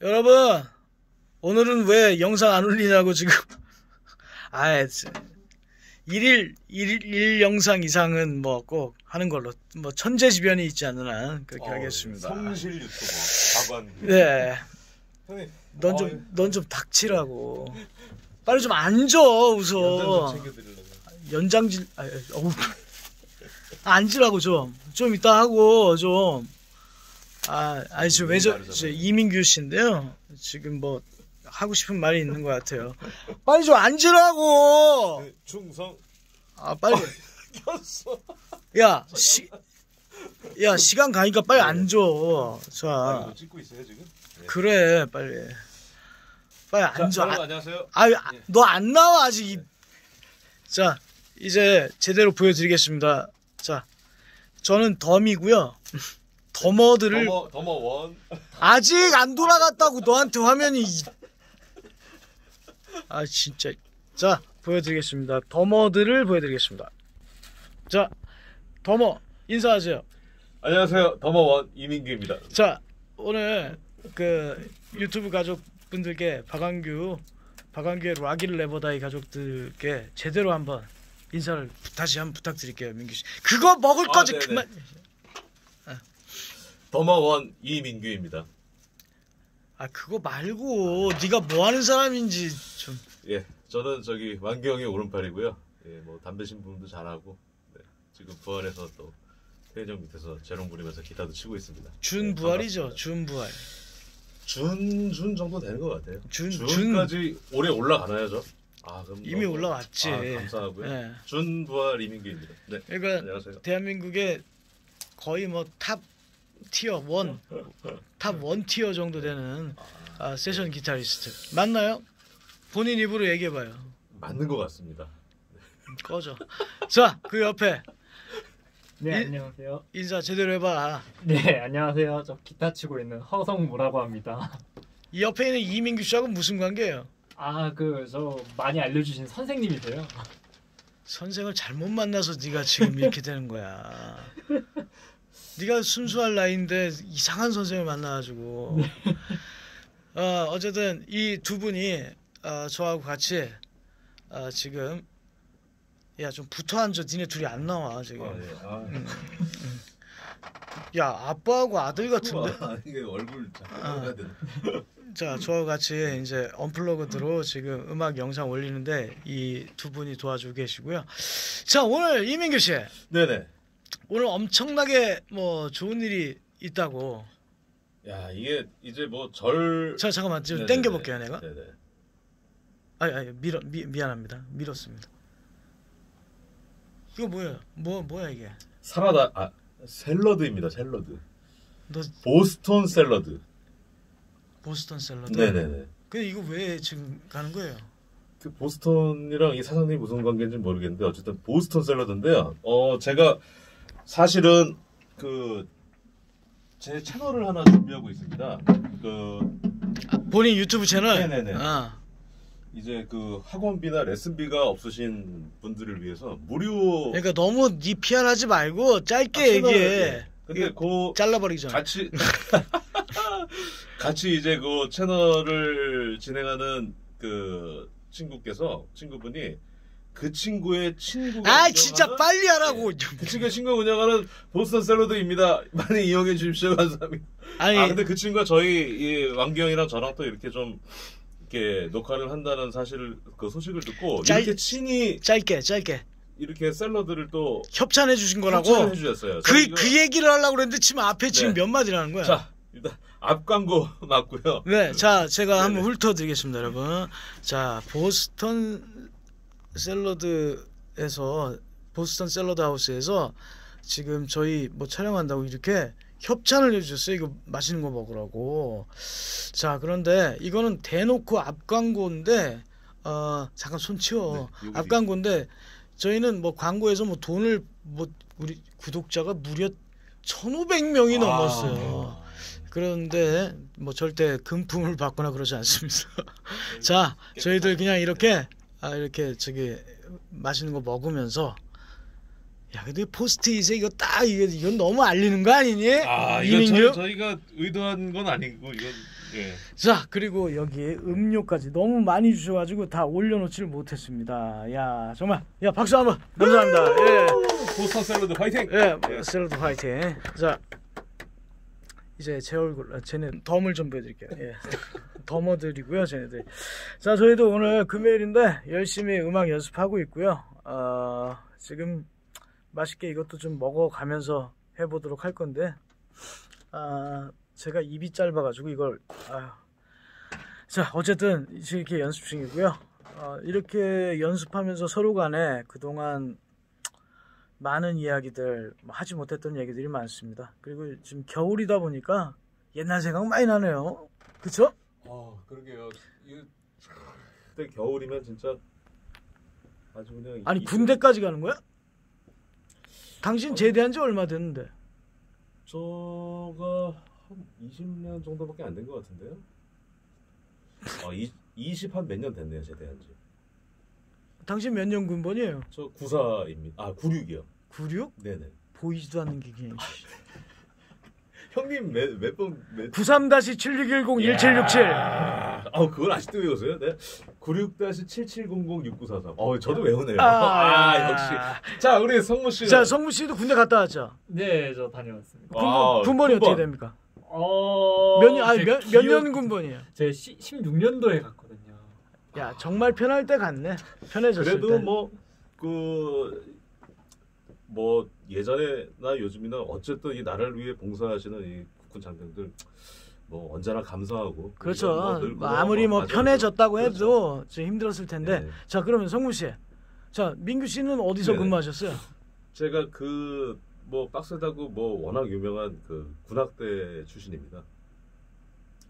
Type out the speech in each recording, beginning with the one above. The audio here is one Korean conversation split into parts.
여러분 오늘은 왜 영상 안 올리냐고 지금 아 일일 일일 일 영상 이상은 뭐 꼭 하는 걸로 뭐 천재지변이 있지 않는 한 그렇게 어, 하겠습니다. 성실 유튜버 박완. 네, 형님. 넌 어, 좀넌좀 닥치라고. 빨리 좀 앉아 웃어. 연장질 아, 어우 앉으라고 좀 좀 이따 하고 좀. 아, 아니 지금 왜저 저 이민규 씨인데요. 지금 뭐 하고 싶은 말이 있는 것 같아요. 빨리 좀 앉으라고. 네, 충성. 아 빨리. 꼈어. 야 시. 야 시간 가니까 빨리 앉아. 아, 자 이거 찍고 있어요 지금? 네. 그래 빨리. 빨리 자, 앉아. 여러분 아, 안녕하세요. 예. 너안 나와 아직. 이- 자 이제 제대로 보여드리겠습니다. 자 저는 덤이고요. 더머들을 더머 더머 one. 아직 안 돌아갔다고 너한테 화면이 이- 아 진짜. 자 보여드리겠습니다. 더머들을 보여드리겠습니다. 자 더머 인사하세요. 안녕하세요. 더머 one 이민규입니다. 자 오늘 그 유튜브 가족분들께 박완규 박완규의 Rock Will Never Die 가족들께 제대로 한번 인사를 다시 한번 부탁드릴게요 민규 씨. 그거 먹을 아, 거지 네네. 그만 더머 원 이민규입니다. 아 그거 말고 네가 뭐 하는 사람인지 좀 예, 저는 저기 완경의 오른팔이고요. 예, 뭐 담배 신부도 잘하고 네, 지금 부활해서 또 편의점 밑에서 재롱 부리면서 기타도 치고 있습니다. 준 부활이죠 네, 준부활 준, 준 정도 되는 것 같아요. 준- 준까지 올해 올라가나요, 저? 아, 그럼 이미 너무- 올라왔지. 아, 감사하고요. 예. 준 부활 이민규입니다. 네, 그러니까 안녕하세요. 대한민국의 거의 뭐 top tier one, top one tier 정도 되는 아, 세션 기타리스트 맞나요? 본인 입으로 얘기해봐요. 맞는 것 같습니다. 꺼져. 자, 그 옆에 네 이- 안녕하세요. 인사 제대로 해봐. 네 안녕하세요. 저 기타 치고 있는 허성무라고 합니다. 이 옆에 있는 이민규 씨하고 무슨 관계예요? 아 그 저 많이 알려주신 선생님이세요. 선생을 잘못 만나서 네가 지금 이렇게 되는 거야. 네가 순수할 나이인데 이상한 선생을 만나가지고. 어, 어쨌든 이 두 분이 어, 저하고 같이 어, 지금 야 좀 붙어 앉아. 니네 둘이 안 나와 지금. 아, 예. 아, 음. 야 아빠하고 아들 같은데. 아, 이게 얼굴 아. 자, 저와 같이 이제 언플러그드로 지금 음악 영상 올리는데 이 두 분이 도와주고 계시고요. 자, 오늘 이민규 씨, 네네. 오늘 엄청나게 뭐 좋은 일이 있다고. 야, 이게 이제 뭐 절. 자, 잠깐만 좀 네네네. 땡겨 볼게요, 내가. 네네. 아니, 아니, 밀어 미, 미안합니다. 밀었습니다. 이거 뭐예요? 뭐 뭐야 이게? 사라다 아 샐러드입니다. 샐러드. 너 보스턴 샐러드. 보스턴 샐러드. 네네네. 근데 이거 왜 지금 가는 거예요? 그 보스턴이랑 이 사장님이 무슨 관계인지 모르겠는데 어쨌든 보스턴 샐러드인데요. 어 제가 사실은 그 제 채널을 하나 준비하고 있습니다. 그 본인 유튜브 채널. 네네네. 아, 이제 그 학원비나 레슨비가 없으신 분들을 위해서 무료 그러니까 너무 니 피할하지 말고 짧게 아, 얘기해. 예. 근데 이거 그 잘라버리기 전에. 같이 같이 이제 그 채널을 진행하는 그 친구께서 친구분이 그 친구의 친구가 아 운영하는- 진짜 빨리 하라고. 그 친구의 친구가 운영하는 보스턴 샐러드입니다. 많이 이용해 주십시오 감사합니다. 아니 아 근데 그 친구가 저희 이 왕기 형이랑 저랑 또 이렇게 좀 이렇게 녹화를 한다는 사실을 그 소식을 듣고 짤- 이렇게 친히 짧게 짧게 이렇게 샐러드를 또 협찬해 주신 거라고. 협찬을 해주셨어요. 그 저희가- 그 얘기를 하려고 그랬는데 지금 앞에 지금 네. 몇 마디라는 거야. 자 일단 앞 광고 맞고요. 네, 자 제가 네네. 한번 훑어드리겠습니다, 여러분. 자 보스턴 샐러드에서 보스턴 샐러드 하우스에서 지금 저희 뭐 촬영한다고 이렇게 협찬을 해주셨어요. 이거 맛있는 거 먹으라고. 자 그런데 이거는 대놓고 앞 광고인데 어 잠깐 손 치워. 네, 앞 광고인데 저희는 뭐 광고에서 뭐 돈을 뭐 우리 구독자가 무려 1,500명이 넘었어요. 그런데 뭐 절대 금품을 받거나 그러지 않습니다. 자, 저희들 그냥 이렇게 아 이렇게 저기 맛있는 거 먹으면서 야 근데 포스트잇에 이거 딱 이거 이건 너무 알리는 거 아니니? 아 이거? 저희, 저희가 의도한 건 아니고 이건 예. 자 그리고 여기에 음료까지 너무 많이 주셔가지고 다 올려놓지를 못했습니다. 야 정말 야 박수 한번 감사합니다. 예. 보스턴 샐러드 파이팅. 예, 샐러드 화이팅. 자, 이제 제 얼굴, 아, 쟤네 덤을 좀 보여드릴게요. 예. 덤어드리고요, 쟤네들. 자, 저희도 오늘 금요일인데 열심히 음악 연습하고 있고요. 어, 지금 맛있게 이것도 좀 먹어가면서 해보도록 할 건데, 아, 제가 입이 짧아가지고 이걸, 아 자, 어쨌든 이렇게 연습 중이고요. 어, 이렇게 연습하면서 서로 간에 그동안 많은 이야기들 뭐 하지 못했던 얘기들이 많습니다. 그리고 지금 겨울이다 보니까 옛날 생각 많이 나네요. 그쵸? 아 그러게요. 그때 겨울이면 진짜 아주 그냥 아니 이- 군대까지 가는 거야? 당신 제대한 지 얼마 됐는데? 저가 한 20년 정도밖에 안 된 것 같은데요. 아, 20 한 몇 년 됐네요 제대한 지. 당신 몇 년 군번이에요? 저 94입니다. 아 96이요. 96? 네네. 보이지도 않는 게 그냥 형님 몇 몇 번 몇... 93-7610-1767 아 그걸 아직도 외우세요? 네. 96-7700-6943. 어 저도 외우네요. 아, 아, 역시. 자 우리 성무 씨. 자 성무 씨도 군대 갔다 왔죠? 네, 저 다녀왔습니다. 군번, 아, 군번이 군번. 어떻게 됩니까? 어, 몇 년, 아니 제 몇, 기억- 몇년 군번이에요? 제 16년도에 갔거든요. 야 정말 편할 때 갔네 편해졌을 그래도 때 뭐그 뭐 예전에나 요즘이나 어쨌든 이 나라를 위해 봉사하시는 이 국군 장병들 뭐 언제나 감사하고 그렇죠. 늘뭐 아무리 뭐 맞아요. 편해졌다고 그렇죠. 해도 좀 힘들었을 텐데. 네. 자, 그러면 성무 씨. 자, 민규 씨는 어디서 네. 근무하셨어요? 제가 그 뭐 빡세다고 뭐 워낙 유명한 그 군악대 출신입니다.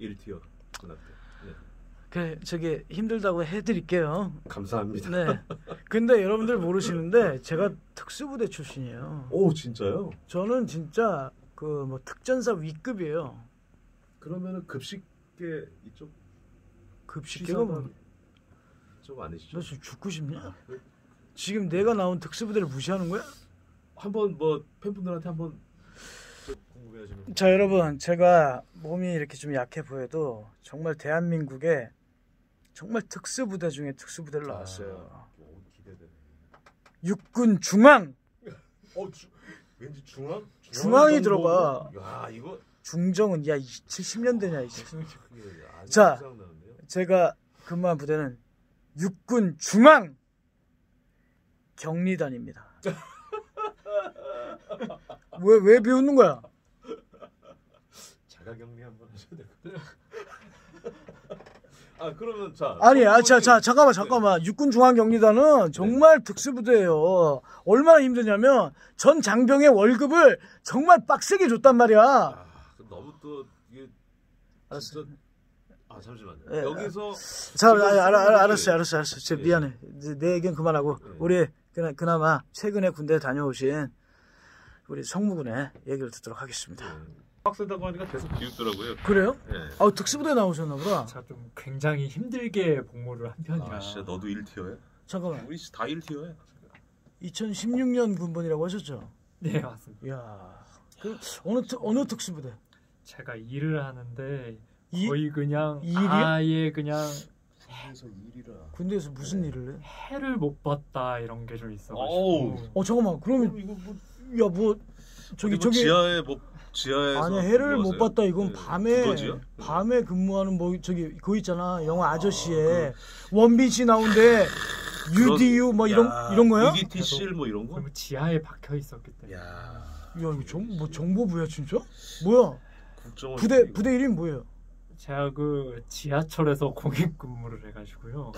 1티어 군악대. 네. 그 저기 힘들다고 해 드릴게요. 감사합니다. 네. 근데 여러분들 모르시는데 제가 특수부대 출신이에요. 오 진짜요? 저는 진짜 그 뭐 특전사 위급이에요. 그러면은 급식계 이쪽 급식계가 뭐. 좀 아니시죠? 너 지금 죽고 싶냐? 지금 내가 나온 특수부대를 무시하는 거야? 한번 뭐 팬분들한테 한번 궁금해하시는 자 여러분 제가 몸이 이렇게 좀 약해 보여도 정말 대한민국에 정말 특수부대 중에 특수부대를 나왔어요 아, 오, 기대되네. 육군 중앙 어, 주, 왠지 중앙? 중앙이 정도? 들어가. 야, 이거 중정은 야 70년대냐 이제 아주 자. 제가 근무한 부대는 육군 중앙 격리단입니다 왜왜 비웃는 거야? 자가 격리 한번 하셔야 될것 같아요. 아, 그러면 자. 아니, 아, 자, 자, 잠깐만, 네. 잠깐만. 육군 중앙경리단은 정말 특수부대예요. 얼마나 힘드냐면 전 장병의 월급을 정말 빡세게 줬단 말이야. 아, 그 너무 또 이게 알았어. 아, 잠시만요. 예, 여기서 자, 지금 아, 알아, 알아, 알았어, 알았어, 알았어. 저 예. 미안해. 내 얘기는 그만하고 예. 우리 그나, 그나마 최근에 군대 다녀오신 우리 성무군의 얘기를 듣도록 하겠습니다. 예. 빡세다고 하니까 계속 비웃더라고요. 그래요? 예. 아, 특수부대 나오셨나 보다. 제가 좀 굉장히 힘들게 복무를 한 편이라. 아, 진짜 너도 1티어야? 잠깐만. 우리 다 1티어야. 2016년 군번이라고 하셨죠? 네, 맞습니다. 이야. 그 어느 특 어느 특수부대? 제가 일을 하는데 이- 거의 그냥 일이요? 아예 그냥 그래서 1이라. 군대에서 무슨 일을 해? 해를 못 봤다 이런 게 좀. 있어가지고 어 잠깐만 그러면 이거 뭐 야 뭐 저기 뭐 저기 지하에 뭐 지하에서 아니 해를 못? 봤다 이건 네, 밤에 그거지요? 밤에 근무하는 뭐 저기 그거 있잖아 영화 아저씨에 원빈 씨 나온데 UDU 뭐 이런 야, 이런 거야? 야 UDT 실뭐 이런 거? 지하에 박혀 있었기 때문에 야. 이거 정, 뭐 정보부야 진짜? 뭐야? 부대 부대 이름이 뭐예요? 제가 그 지하철에서 공익 근무를 해가지고요.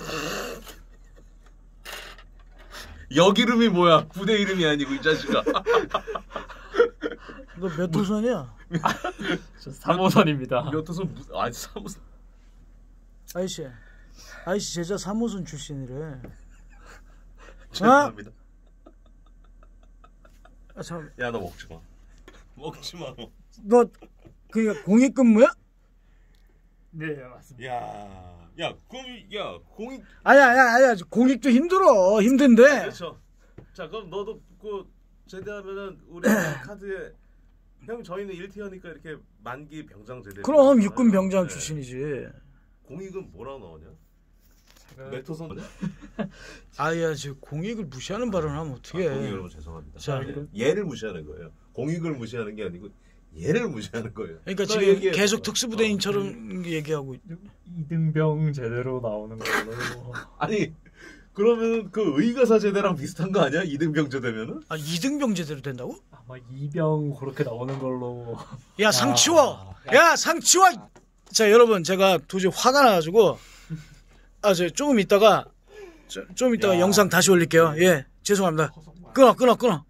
역 이름이 뭐야? 부대 이름이 아니고 이 자식아. 너몇 호선이야? 저 3호선입니다. 몇 호선 무 아니 사무소. 아이씨 아이씨 제자 3호선 출신이래 죄송합니다. 아, 참, 야 너 먹지 마. 먹지 마. 너. 너 그니까 공익근무야? 네, 맞습니다. 야. 야, 그럼 야, 공익 아니야 아니야 아니야 공익도 힘들어 힘든데 그렇죠. 자, 그럼 너도 그 제대하면은 우리 카드에 형 저희는 1티어니까 이렇게 만기 병장 제대. 그럼 육군 병장 네. 출신이지. 공익은 뭐라? 제가 메토선. 아야 지금 공익을 무시하는 발언을 하면 어떻게 아, 공익 해? 여러분 죄송합니다. 자, 얘를 무시하는 거예요. 공익을 무시하는 게 아니고 얘를 무시하는 거예요. 그러니까 또 지금. 계속 특수부대인처럼 얘기하고 있- 이등병 제대로 나오는 걸로 아니 그러면 그 의가사 제대랑 비슷한 거 아니야? 이등병 제대면은? 아 이등병 제대로 된다고? 아마 이병 그렇게 나오는 걸로 야 상치워! 야 상치워! 자 여러분 제가 도저히 화가 나가지고 아 저 조금 있다가 저- 좀 있다가 야. 영상 다시 올릴게요. 예 죄송합니다. 끊어 끊어 끊어.